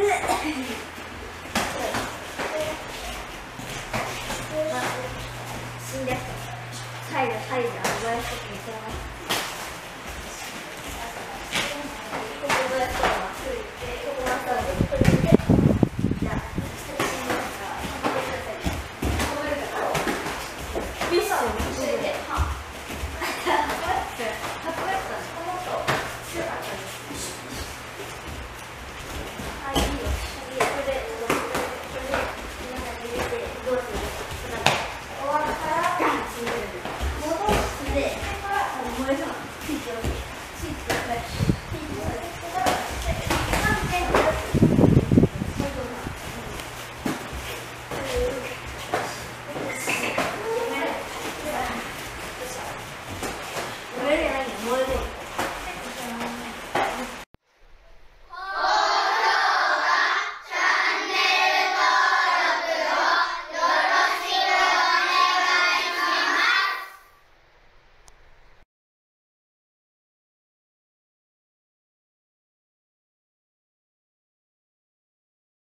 死んでった。サイダー、サイダー、お前と結婚。Thank you.